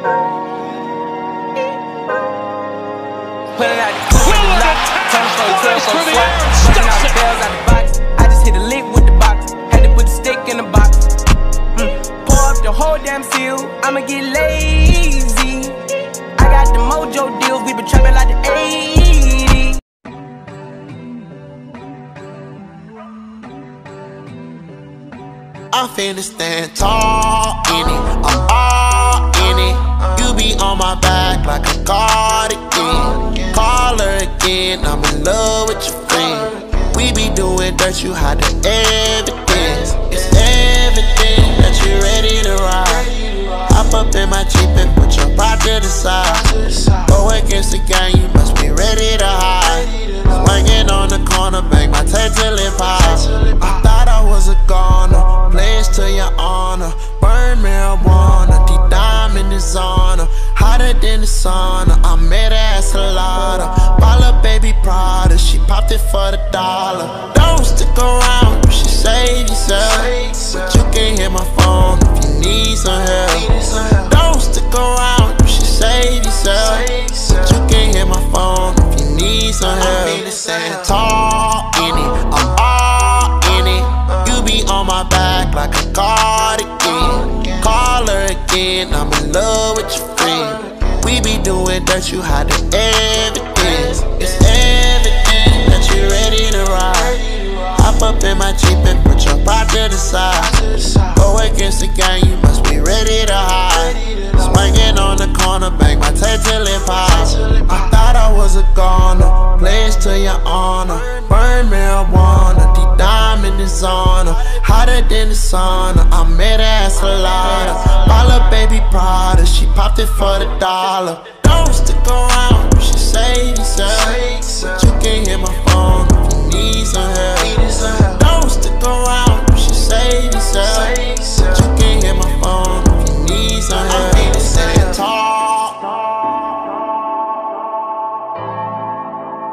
Put it out the coupe with the lock. Turn for a 12 for a swat. Busting out the bells out the box. I just hit a lick with the box. Had to put the stick in the box. Mm. Pour up the whole damn seal. I'ma get lazy. I got the mojo deals. We been trapping like the 80s. I'm finna stand tall in it. Back like a cardigan. Call her again. I'm in love with your friend. We be doing dirt, you hide the evidence. It's evident that you ready to ride. Hop up in my Jeep and put your pride to the side. Go against the gang, you dollar. Don't stick around, you should save yourself. But you can hit my phone if you need some help. Don't stick around, you should save yourself. But you can hit my phone if you need some help. I'm tall in it, I'm all in it. You be on my back like a cardigan. Call her again, I'm in love with your friend. We be doing dirt, you hide the Hop up in my Jeep and put your pride to the side. Go against the gang, you must be ready to hide. Swinging on the corner, bang my tail till it pops. I thought I was a goner, pledge to your honor. Burn marijuana, deep diamond is honor. Hotter than the sauna, I met her at Salada. Balla baby Prada, she popped it for the dollar. Don't stick around,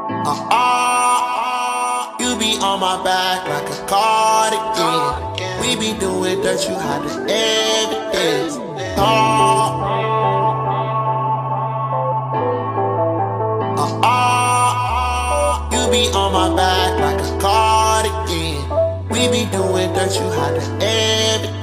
Uh-uh. You be on my back like a cardigan. We be doing dirt, you had the evidence. Tall. Uh-uh. You be on my back like a cardigan. We be doing dirt, you hide the evidence.